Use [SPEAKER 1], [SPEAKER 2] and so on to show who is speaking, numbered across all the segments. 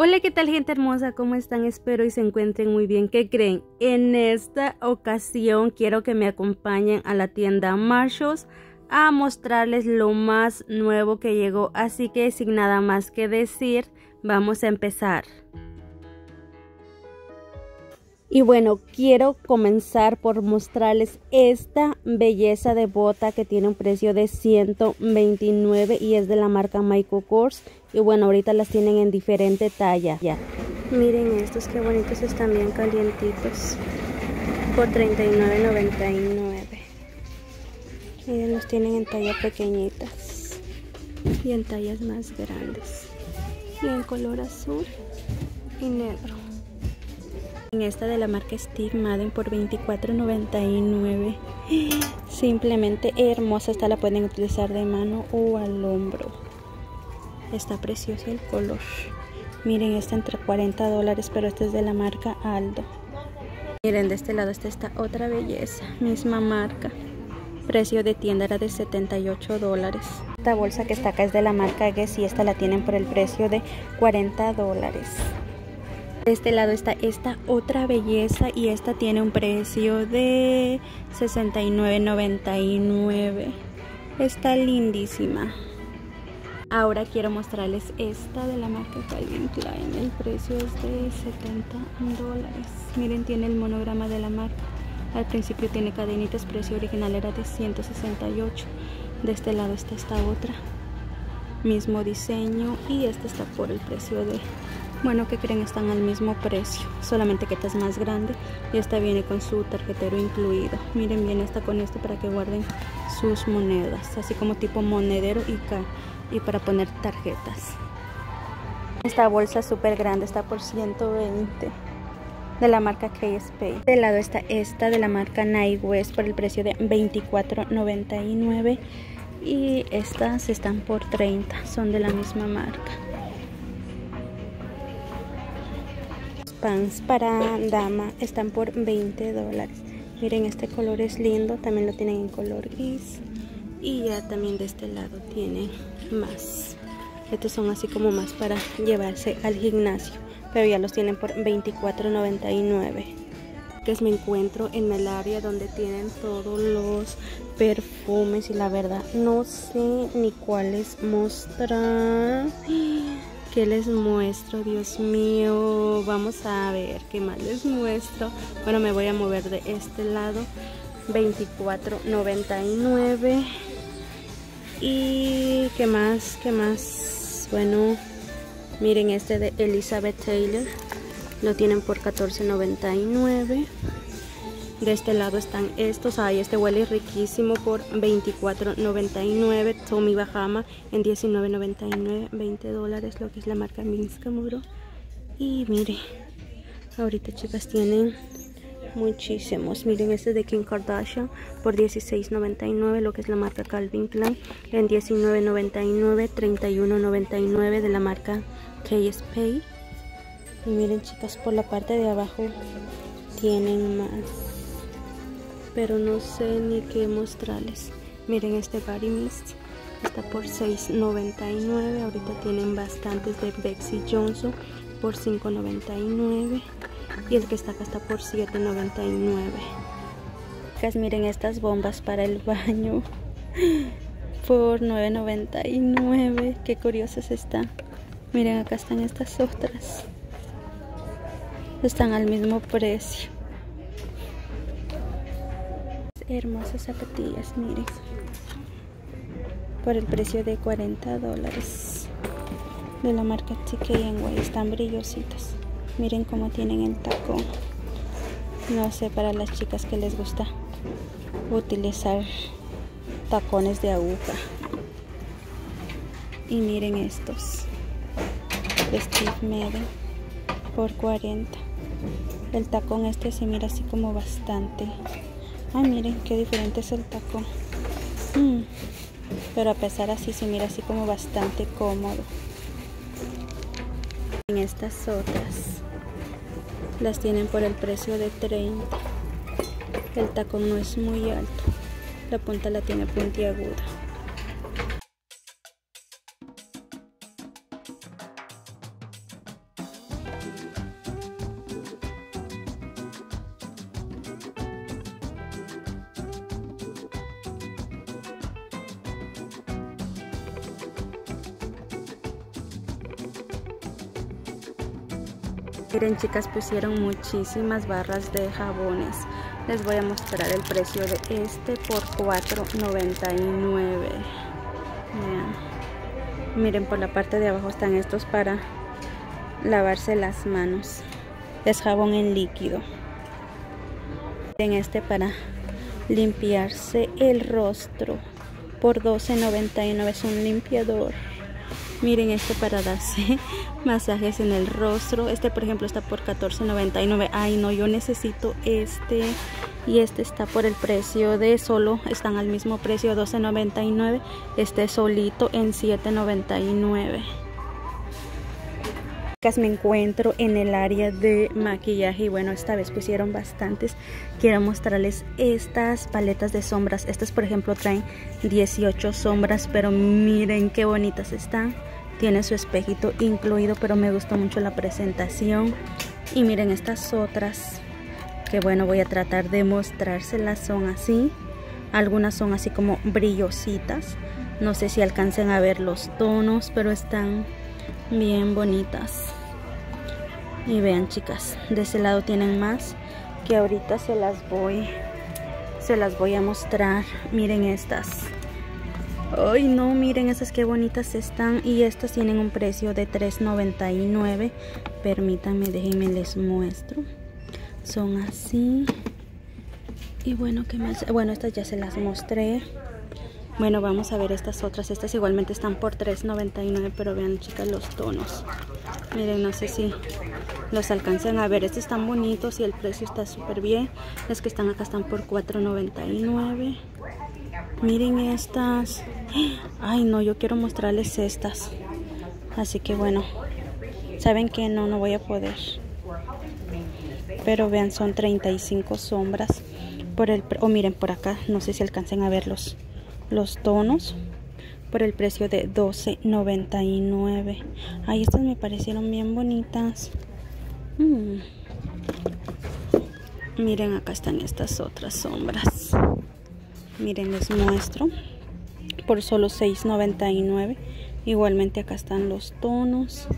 [SPEAKER 1] Hola, ¿qué tal gente hermosa? ¿Cómo están? Espero y se encuentren muy bien. ¿Qué creen? En esta ocasión quiero que me acompañen a la tienda Marshalls a mostrarles lo más nuevo que llegó. Así que sin nada más que decir, vamos a empezar. Y bueno, quiero comenzar por mostrarles esta belleza de bota que tiene un precio de 129 y es de la marca Michael Kors. Y bueno, ahorita las tienen en diferente talla. Ya. Miren estos, qué bonitos están bien calientitos. Por 39.99. Miren, los tienen en talla pequeñitas. Y en tallas más grandes. Y en color azul y negro. En esta de la marca Steve Madden por $24.99. Simplemente hermosa. Esta la pueden utilizar de mano o al hombro. Está precioso el color. Miren, esta entre 40 dólares, pero este es de la marca Aldo. Miren, de este lado está esta otra belleza. Misma marca. Precio de tienda era de 78 dólares. Esta bolsa que está acá es de la marca Guess y esta la tienen por el precio de 40 dólares. De este lado está esta otra belleza y esta tiene un precio de $69.99. Está lindísima. Ahora quiero mostrarles esta de la marca Calvin Klein. El precio es de 70 dólares. Miren, tiene el monograma de la marca. Al principio tiene cadenitas, precio original era de 168. De este lado está esta otra. Mismo diseño y esta está por el precio de bueno, que creen? Están al mismo precio, solamente que esta es más grande y esta viene con su tarjetero incluido. Miren bien esta con esto para que guarden sus monedas, así como tipo monedero y, y para poner tarjetas. Esta bolsa súper grande está por 120 de la marca KSP. De lado está esta de la marca Nike West por el precio de $24.99 y estas están por 30, son de la misma marca. Pants para dama están por 20 dólares. Miren este color es lindo también lo tienen en color gris. Y ya también de este lado tienen más. Estos son así como más para llevarse al gimnasio pero ya los tienen por 24.99 que es me encuentro en el área donde tienen todos los perfumes y la verdad no sé ni cuáles mostrar ¿Qué les muestro? Dios mío, vamos a ver qué más les muestro. Bueno, me voy a mover de este lado. 24.99 y qué más qué más bueno miren este de Elizabeth Taylor lo tienen por 14.99 de este lado están estos. Ay, este huele riquísimo por $24.99. Tommy Bahama en $19.99. 20 dólares lo que es la marca Minska Muro. Y mire, ahorita chicas tienen muchísimos. Miren este de Kim Kardashian por $16.99 lo que es la marca Calvin Klein. En $19.99. 31.99 de la marca KSP. Y miren chicas por la parte de abajo tienen más pero no sé ni qué mostrarles. Miren este body mist está por $6.99 ahorita tienen bastantes de Bexy Johnson por $5.99 y el que está acá está por $7.99 miren estas bombas para el baño por $9.99 qué curiosas están. Miren acá están estas otras están al mismo precio hermosas zapatillas, miren. Por el precio de 40 dólares. De la marca TK Están brillositas. Miren cómo tienen el tacón. No sé, para las chicas que les gusta utilizar tacones de aguja. Y miren estos. De Steve Madden. Por 40. El tacón este se mira así como bastante Ay, miren qué diferente es el tacón. Mm. Pero a pesar así, se mira así como bastante cómodo. En estas otras las tienen por el precio de 30. El tacón no es muy alto. La punta la tiene puntiaguda. Miren chicas, pusieron muchísimas barras de jabones. Les voy a mostrar el precio de este por $4.99. Miren, por la parte de abajo están estos para lavarse las manos. Es jabón en líquido. En este para limpiarse el rostro por $12.99 es un limpiador. Miren este para darse masajes en el rostro. Este por ejemplo está por $14.99. Ay no, yo necesito este. Y este está por el precio de solo. Están al mismo precio $12.99. Este solito en $7.99 me encuentro en el área de maquillaje y bueno esta vez pusieron bastantes. Quiero mostrarles estas paletas de sombras. Estas por ejemplo traen 18 sombras pero miren qué bonitas están. Tiene su espejito incluido pero me gustó mucho la presentación. Y miren estas otras que bueno voy a tratar de mostrárselas. Son así. Algunas son así como brillositas. No sé si alcancen a ver los tonos pero están bien bonitas. Y vean chicas de ese lado tienen más que ahorita se las voy se las voy a mostrar. Miren estas. Ay no miren esas qué bonitas están. Y estas tienen un precio de $3.99 permítanme déjenme les muestro. Son así. Y bueno que más bueno estas ya se las mostré bueno, vamos a ver estas otras. Estas igualmente están por $3.99, pero vean, chicas, los tonos. Miren, no sé si los alcanzan a ver. Estos están bonitos y el precio está súper bien. Las que están acá están por $4.99. Miren estas. Ay, no, yo quiero mostrarles estas. Así que bueno, saben que no, no voy a poder. Pero vean, son 35 sombras. Por el, o miren por acá, no sé si alcancen a verlos los tonos por el precio de $12.99 ahí estas me parecieron bien bonitas. Mm. miren acá están estas otras sombras. Miren les muestro. Por solo $6.99 igualmente acá están los tonos.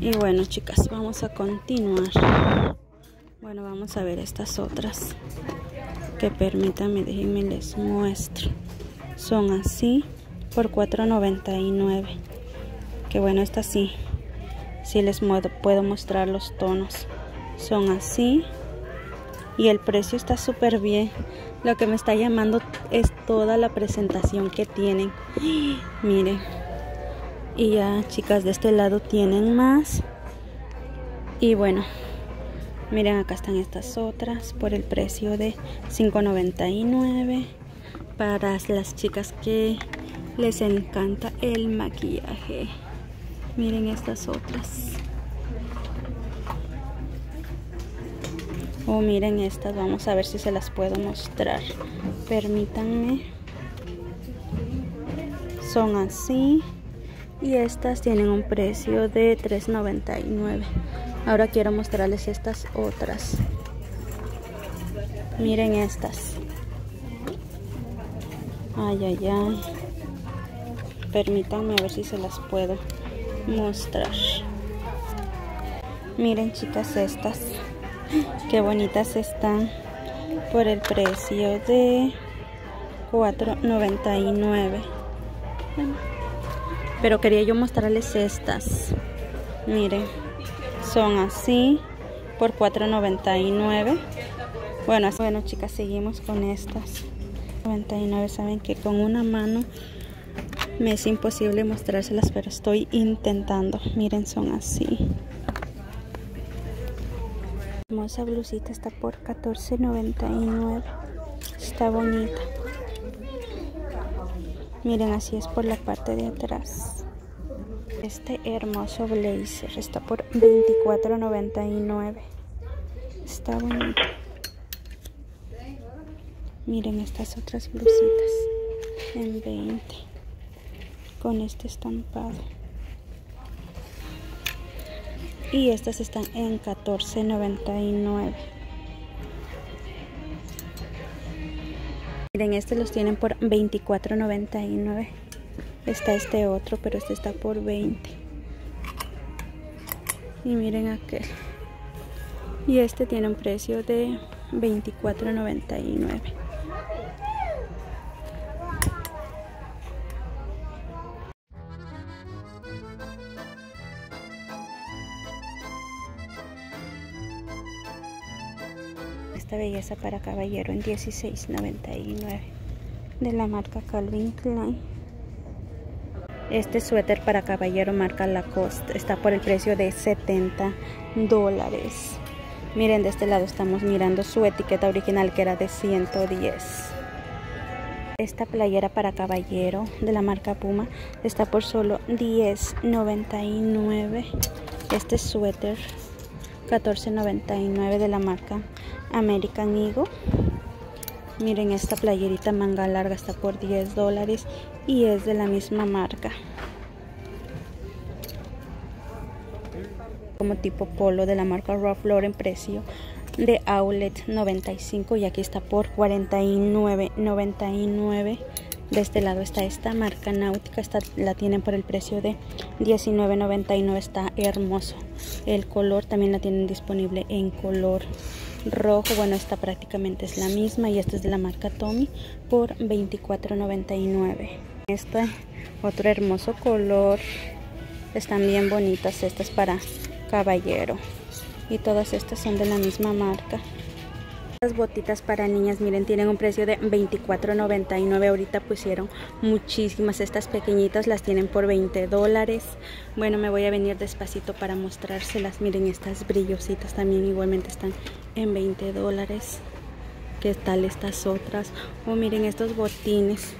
[SPEAKER 1] Y bueno chicas vamos a continuar. Bueno vamos a ver estas otras. Que permítanme déjenme les muestro son así por $4.99 que bueno esta sí sí les puedo mostrar los tonos. Son así y el precio está súper bien. Lo que me está llamando es toda la presentación que tienen. Miren. Y ya chicas de este lado tienen más. Y bueno miren acá están estas otras por el precio de $5.99 para las chicas que les encanta el maquillaje. Miren estas otras. O oh, miren estas vamos a ver si se las puedo mostrar. Permítanme. Son así. Y estas tienen un precio de $3.99 ahora quiero mostrarles estas otras. Miren estas Ay, ay, ay. Permítanme a ver si se las puedo mostrar. Miren, chicas, estas. Qué bonitas están. Por el precio de $4.99. Pero quería yo mostrarles estas. Miren. Son así. Por $4.99. Bueno, bueno, chicas, seguimos con estas. 99 saben que con una mano me es imposible mostrárselas pero estoy intentando. Miren son así. Hermosa blusita está por 14.99 está bonita. Miren así es por la parte de atrás. Este hermoso blazer está por 24.99 está bonito Miren estas otras blusitas en 20 con este estampado. y estas están en $14.99 miren estos los tienen por $24.99 está este otro pero este está por 20 y miren aquel. Y este tiene un precio de $24.99 belleza para caballero en $16.99 de la marca Calvin Klein. Este suéter para caballero marca Lacoste está por el precio de 70 dólares. Miren de este lado estamos mirando su etiqueta original que era de 110 esta playera para caballero de la marca Puma está por solo $10.99 este suéter $14.99 de la marca American Eagle. Miren esta playerita manga larga está por 10 dólares y es de la misma marca. Como tipo polo de la marca Ralph Lauren precio de outlet 95 y aquí está por 49.99 de este lado está esta marca náutica esta la tienen por el precio de 19.99 está hermoso. El color también la tienen disponible en color rojo bueno esta prácticamente es la misma y esta es de la marca Tommy por 24.99 este otro hermoso color están bien bonitas estas para caballero y todas estas son de la misma marca las botitas para niñas, miren, tienen un precio de $24.99. Ahorita pusieron muchísimas. Estas pequeñitas las tienen por 20 dólares. Bueno, me voy a venir despacito para mostrárselas. Miren, estas brillositas también igualmente están en 20 dólares. ¿Qué tal estas otras? O oh, miren estos botines.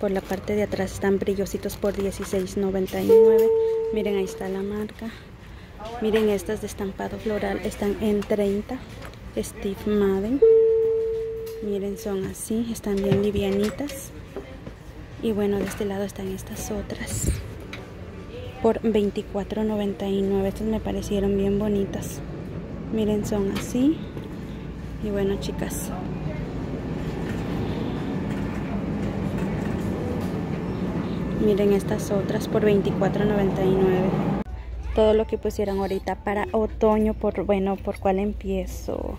[SPEAKER 1] Por la parte de atrás están brillositos por $16.99. Miren, ahí está la marca. Miren estas de estampado floral, están en 30 Steve Madden. Miren, son así, están bien livianitas. Y bueno, de este lado están estas otras. Por $24.99. Estas me parecieron bien bonitas. Miren, son así. Y bueno, chicas. Miren estas otras por $24.99 todo lo que pusieron ahorita para otoño por bueno por cuál empiezo.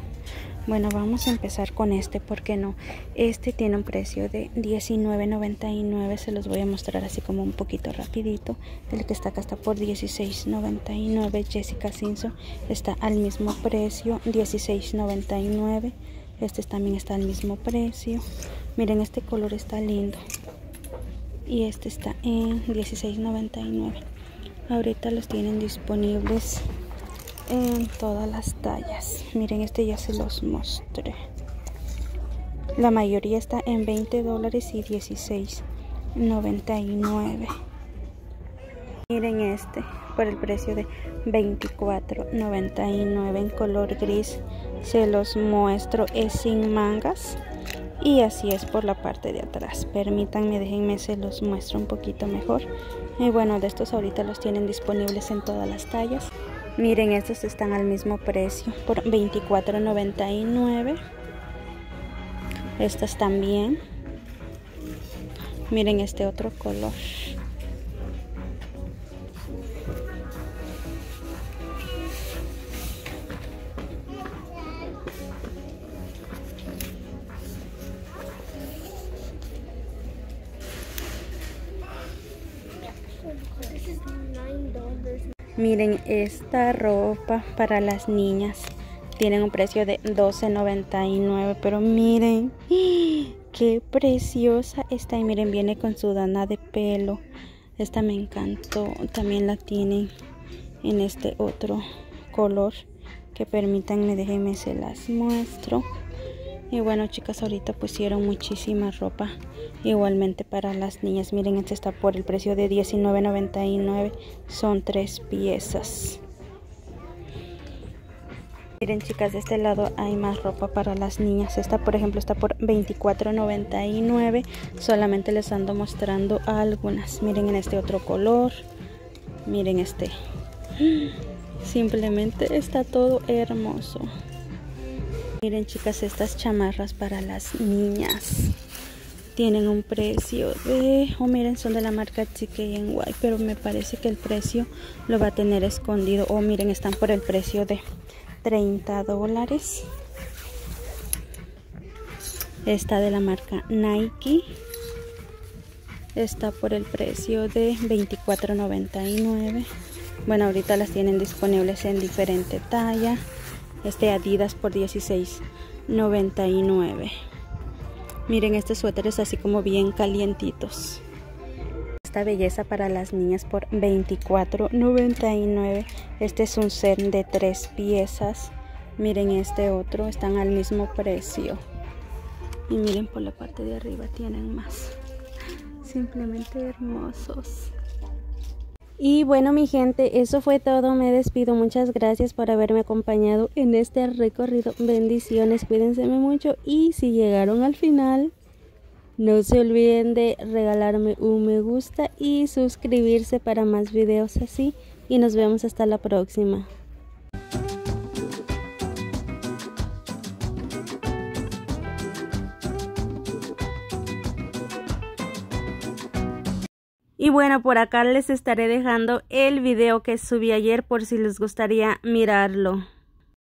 [SPEAKER 1] Bueno vamos a empezar con este porque no este tiene un precio de $19.99 se los voy a mostrar así como un poquito rapidito. El que está acá está por $16.99 Jessica Simpson está al mismo precio $16.99 este también está al mismo precio. Miren este color está lindo. Y este está en $16.99 ahorita los tienen disponibles en todas las tallas. Miren este ya se los mostré. La mayoría está en 20 dólares y 16.99 miren este por el precio de 24.99 en color gris. Se los muestro es sin mangas. Y así es por la parte de atrás. Permítanme déjenme se los muestro un poquito mejor y bueno de estos ahorita los tienen disponibles en todas las tallas. Miren estos están al mismo precio por $24.99 estas también. Miren este otro color Miren esta ropa para las niñas. Tienen un precio de $12.99. Pero miren. Qué preciosa está. Y miren, viene con su dana de pelo. Esta me encantó. También la tienen en este otro color. Que permítanme, déjenme se las muestro. Y bueno chicas, ahorita pusieron muchísima ropa. Igualmente para las niñas. Miren, este está por el precio de $19.99. Son tres piezas. Miren chicas, de este lado hay más ropa para las niñas. Esta por ejemplo está por $24.99. Solamente les ando mostrando algunas. Miren en este otro color. Miren este. Simplemente está todo hermoso. Miren chicas, estas chamarras para las niñas tienen un precio de, oh miren, son de la marca White pero me parece que el precio lo va a tener escondido. Oh miren, están por el precio de 30 dólares. Esta de la marca Nike está por el precio de $24.99 bueno ahorita las tienen disponibles en diferente talla este Adidas por $16.99 miren este suéter es así como bien calientitos. Esta belleza para las niñas por $24.99 este es un set de tres piezas. Miren este otro están al mismo precio. Y miren por la parte de arriba tienen más. Simplemente hermosos. Y bueno mi gente, eso fue todo, me despido, muchas gracias por haberme acompañado en este recorrido, bendiciones, cuídense mucho. Y si llegaron al final, no se olviden de regalarme un me gusta y suscribirse para más videos así. Y nos vemos hasta la próxima. Y bueno, por acá les estaré dejando el video que subí ayer por si les gustaría mirarlo.